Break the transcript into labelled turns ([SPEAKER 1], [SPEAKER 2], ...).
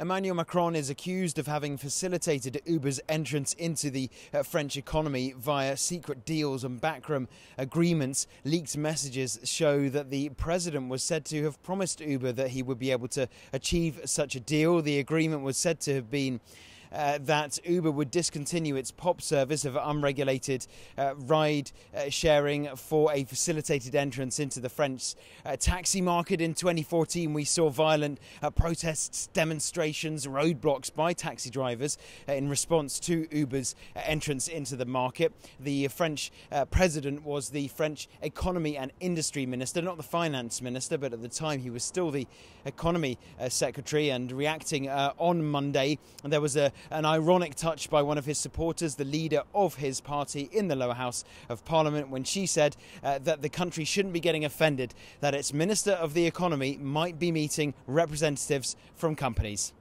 [SPEAKER 1] Emmanuel Macron is accused of having facilitated Uber's entrance into the uh, French economy via secret deals and backroom agreements. Leaked messages show that the president was said to have promised Uber that he would be able to achieve such a deal. The agreement was said to have been uh, that Uber would discontinue its POP service of unregulated uh, ride uh, sharing for a facilitated entrance into the French uh, taxi market. In 2014, we saw violent uh, protests, demonstrations, roadblocks by taxi drivers uh, in response to Uber's entrance into the market. The French president was the French economy and industry minister, not the finance minister, but at the time he was still the economy secretary. And reacting on Monday, there was a an ironic touch by one of his supporters, the leader of his party in the lower house of parliament, when she said uh, that the country shouldn't be getting offended that its minister of the economy might be meeting representatives from companies.